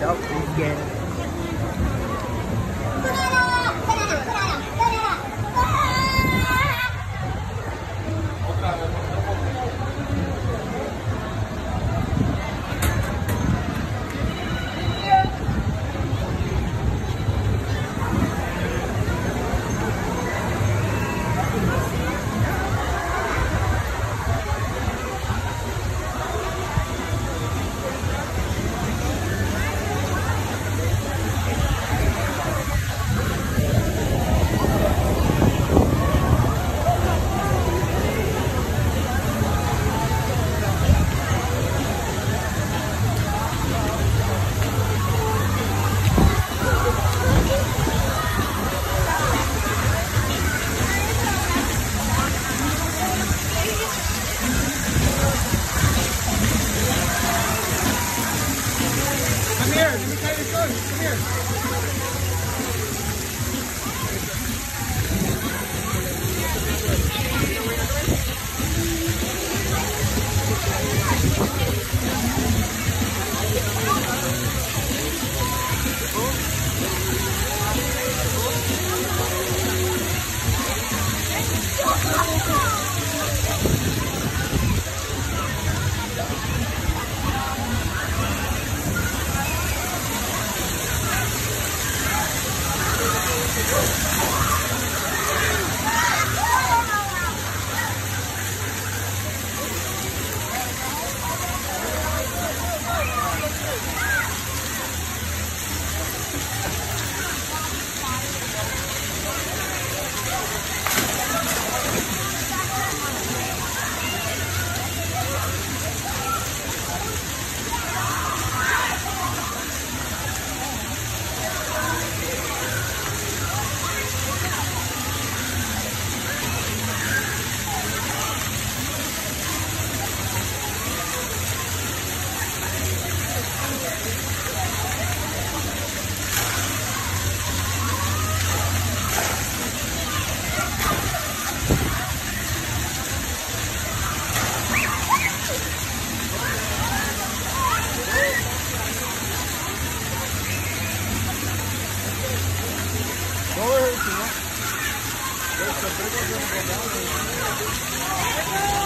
đó ok Come here. Go Thank you.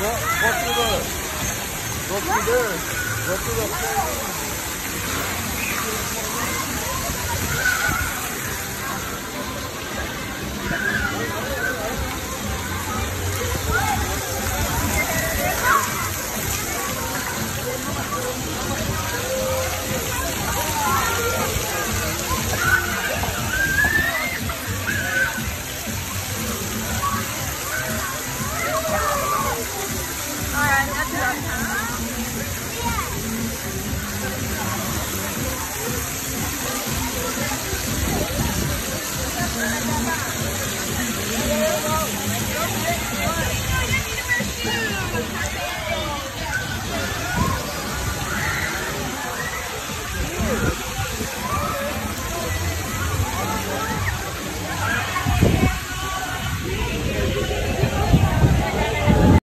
What? What to do? What to do? What to do?